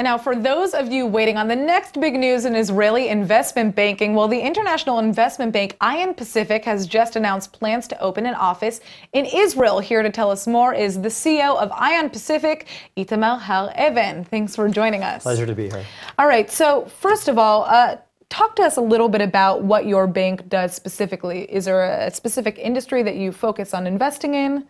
And now, for those of you waiting on the next big news in Israeli investment banking, well, the international investment bank Ion Pacific has just announced plans to open an office in Israel. Here to tell us more is the CEO of Ion Pacific, Itamar Har Even. Thanks for joining us. Pleasure to be here. All right. So, first of all, uh, talk to us a little bit about what your bank does specifically. Is there a specific industry that you focus on investing in?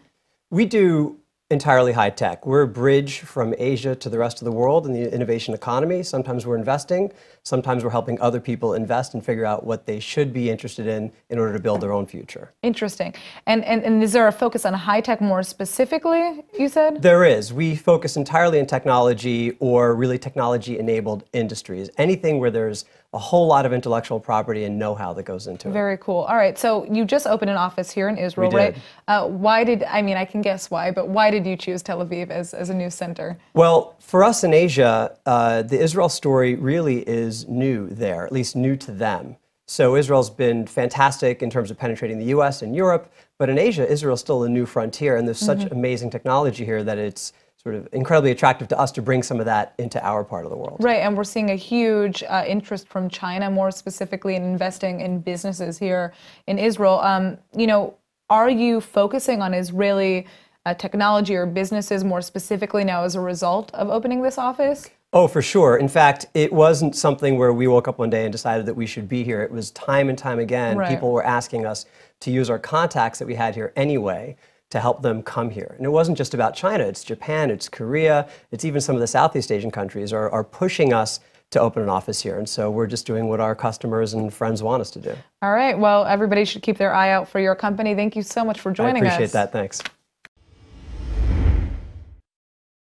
We do entirely high tech. We're a bridge from Asia to the rest of the world in the innovation economy. Sometimes we're investing, sometimes we're helping other people invest and figure out what they should be interested in in order to build their own future. Interesting. And, and, and is there a focus on high tech more specifically, you said? There is. We focus entirely on technology or really technology enabled industries. Anything where there's a whole lot of intellectual property and know-how that goes into it. Very cool. All right. So you just opened an office here in Israel, right? Uh, why did I mean I can guess why, but why did you choose Tel Aviv as, as a new center? Well, for us in Asia, uh, the Israel story really is new there, at least new to them. So Israel's been fantastic in terms of penetrating the U.S. and Europe, but in Asia, Israel's still a new frontier, and there's such amazing technology here that it's sort of incredibly attractive to us to bring some of that into our part of the world. Right, and we're seeing a huge uh, interest from China, more specifically in investing in businesses here in Israel. Um, you know, are you focusing on Israeli uh, technology or businesses more specifically now as a result of opening this office? Oh, for sure. In fact, it wasn't something where we woke up one day and decided that we should be here. It was time and time again, right. people were asking us to use our contacts that we had here anyway to help them come here. And it wasn't just about China, it's Japan, it's Korea, it's even some of the Southeast Asian countries are, are pushing us to open an office here. And so we're just doing what our customers and friends want us to do. All right. Well, everybody should keep their eye out for your company. Thank you so much for joining us. I appreciate us. that. Thanks.